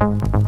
Thank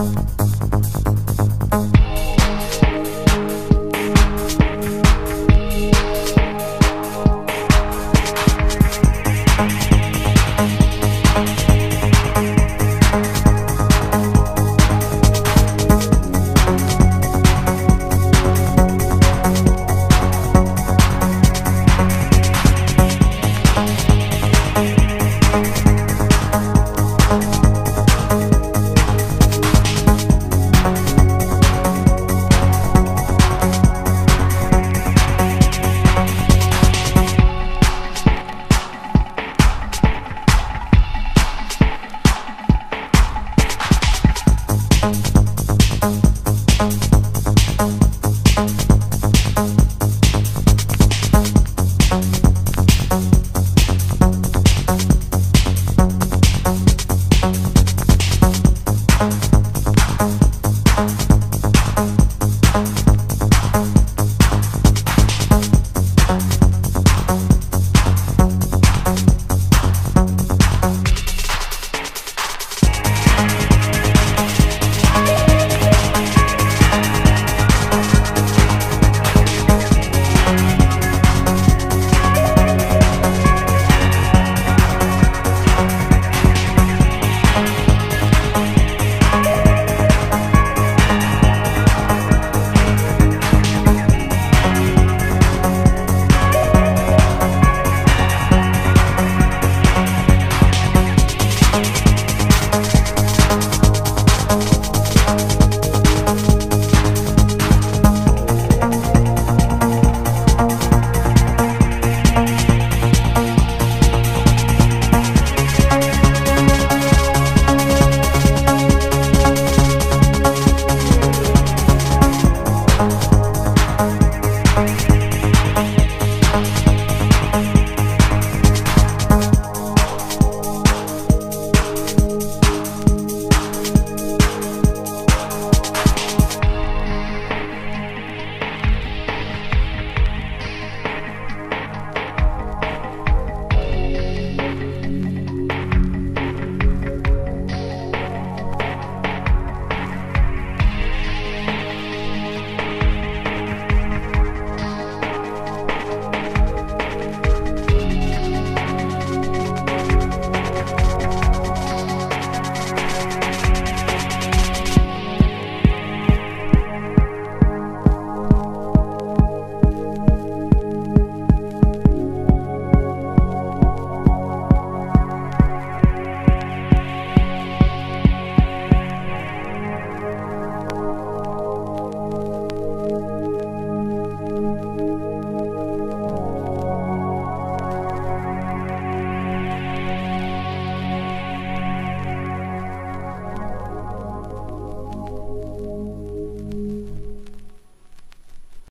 Bye.